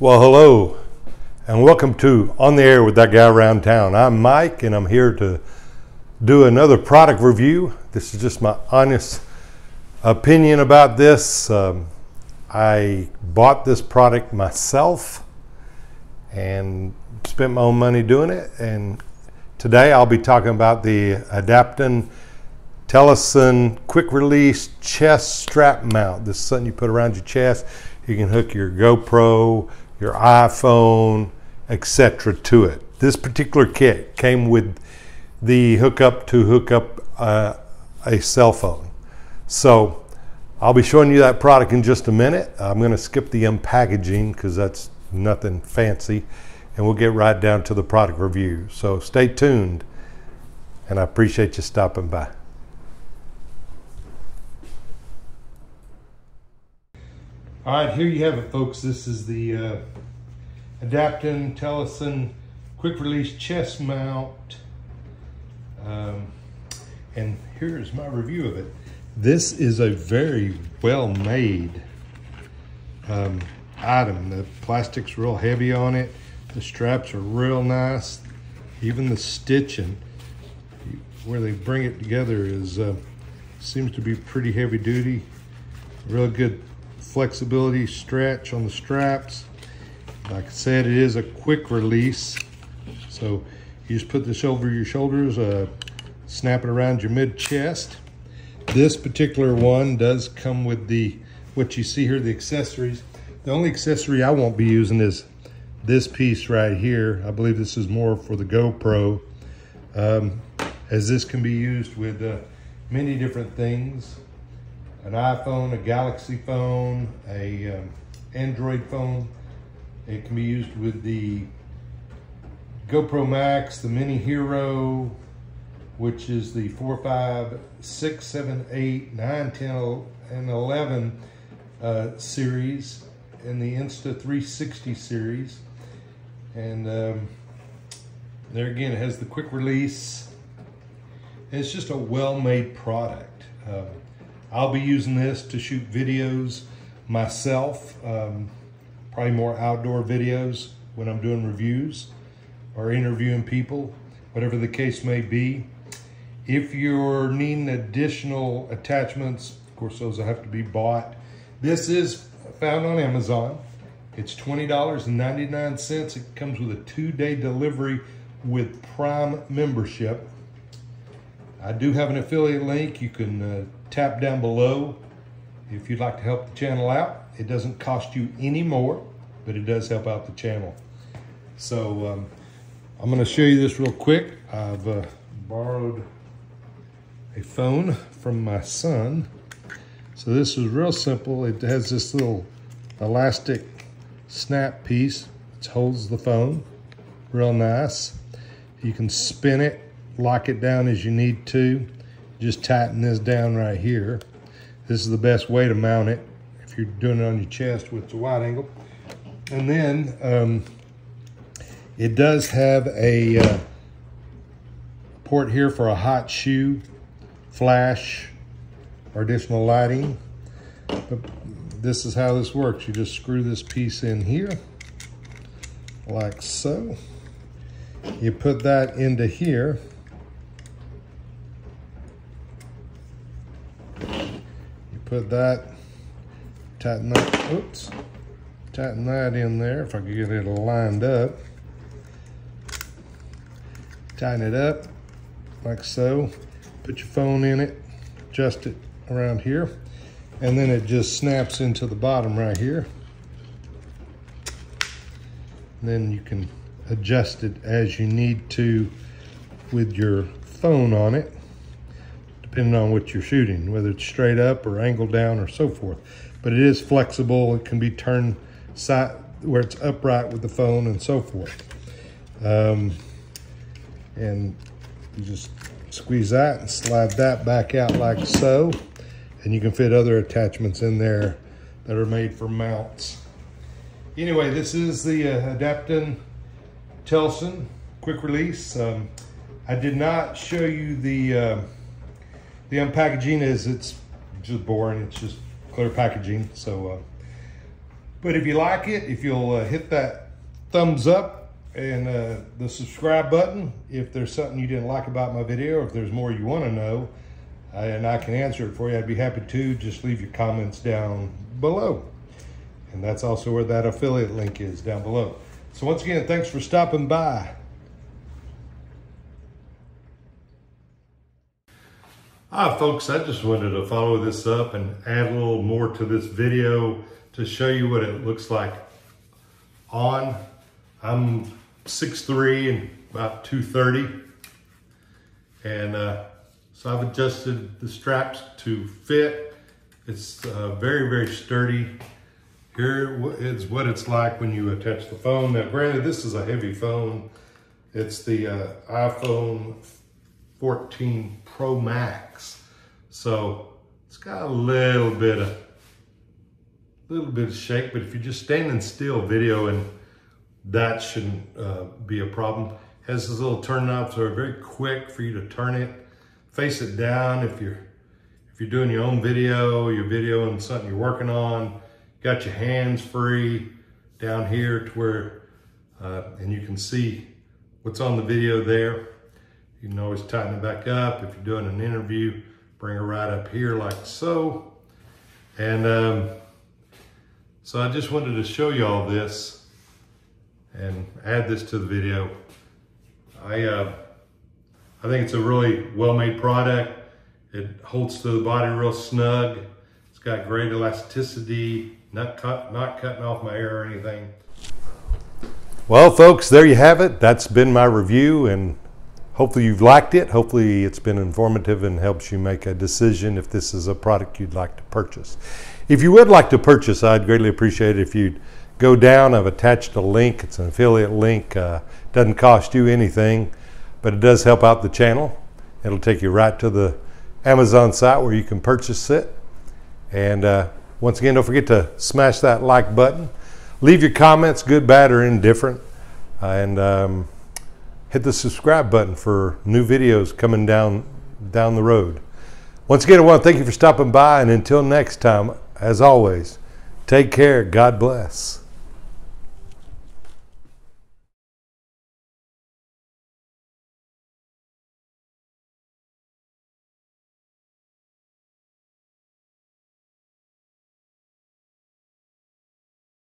Well, hello, and welcome to On the Air with that guy around town. I'm Mike, and I'm here to do another product review. This is just my honest opinion about this. Um, I bought this product myself and spent my own money doing it. And today I'll be talking about the Adapton Telesin quick release chest strap mount. This is something you put around your chest. You can hook your GoPro, your iPhone, etc. to it. This particular kit came with the hookup to hook up uh, a cell phone. So I'll be showing you that product in just a minute. I'm going to skip the unpackaging because that's nothing fancy and we'll get right down to the product review. So stay tuned and I appreciate you stopping by. All right, here you have it, folks. This is the uh, Adapton Telesin quick release chest mount. Um, and here's my review of it. This is a very well made um, item. The plastic's real heavy on it. The straps are real nice. Even the stitching, where they bring it together is, uh, seems to be pretty heavy duty. Real good flexibility stretch on the straps. Like I said, it is a quick release. So you just put this over your shoulders, uh, snap it around your mid chest. This particular one does come with the, what you see here, the accessories. The only accessory I won't be using is this piece right here. I believe this is more for the GoPro, um, as this can be used with uh, many different things an iPhone, a Galaxy phone, a um, Android phone. It can be used with the GoPro Max, the Mini Hero, which is the 4, 5, 6, 7, 8, 9, 10, and 11 uh, series, and the Insta360 series. And um, there again, it has the quick release. It's just a well-made product. Um, I'll be using this to shoot videos myself, um, probably more outdoor videos when I'm doing reviews or interviewing people, whatever the case may be. If you're needing additional attachments, of course, those will have to be bought. This is found on Amazon. It's $20.99. It comes with a two-day delivery with Prime membership. I do have an affiliate link. You can uh, tap down below if you'd like to help the channel out. It doesn't cost you any more, but it does help out the channel. So um, I'm gonna show you this real quick. I've uh, borrowed a phone from my son. So this is real simple. It has this little elastic snap piece which holds the phone. Real nice. You can spin it, lock it down as you need to just tighten this down right here. This is the best way to mount it if you're doing it on your chest with the wide angle. And then um, it does have a uh, port here for a hot shoe, flash, or additional lighting. But this is how this works. You just screw this piece in here, like so. You put that into here, put that, tighten that, oops, tighten that in there if I could get it lined up. Tighten it up like so. Put your phone in it, adjust it around here, and then it just snaps into the bottom right here. Then you can adjust it as you need to with your phone on it depending on what you're shooting, whether it's straight up or angled down or so forth. But it is flexible. It can be turned side where it's upright with the phone and so forth. Um, and you just squeeze that and slide that back out like so. And you can fit other attachments in there that are made for mounts. Anyway, this is the uh, Adapton Telesin quick release. Um, I did not show you the uh, the unpackaging is, it's just boring. It's just clear packaging. So uh, But if you like it, if you'll uh, hit that thumbs up and uh, the subscribe button, if there's something you didn't like about my video, or if there's more you want to know, and I can answer it for you, I'd be happy to. Just leave your comments down below. And that's also where that affiliate link is down below. So once again, thanks for stopping by. Hi folks, I just wanted to follow this up and add a little more to this video to show you what it looks like on. I'm 6'3 and about 230. And uh, so I've adjusted the straps to fit. It's uh, very, very sturdy. Here is what it's like when you attach the phone. Now granted, this is a heavy phone. It's the uh, iPhone 14 Pro Max. So it's got a little bit of little bit of shake, but if you're just standing still videoing, that shouldn't uh, be a problem. Has this little turn knobs so very quick for you to turn it. Face it down if you're if you're doing your own video, you're videoing something you're working on, got your hands free down here to where, uh, and you can see what's on the video there. You can always tighten it back up. If you're doing an interview, bring it right up here like so. And um, so I just wanted to show you all this and add this to the video. I, uh, I think it's a really well-made product. It holds to the body real snug. It's got great elasticity, not, cut, not cutting off my hair or anything. Well, folks, there you have it. That's been my review and Hopefully you've liked it. Hopefully it's been informative and helps you make a decision if this is a product you'd like to purchase. If you would like to purchase, I'd greatly appreciate it if you'd go down. I've attached a link. It's an affiliate link. Uh, doesn't cost you anything, but it does help out the channel. It'll take you right to the Amazon site where you can purchase it. And uh, once again, don't forget to smash that like button. Leave your comments, good, bad, or indifferent. Uh, and um, hit the subscribe button for new videos coming down down the road. Once again, I want to thank you for stopping by, and until next time, as always, take care. God bless.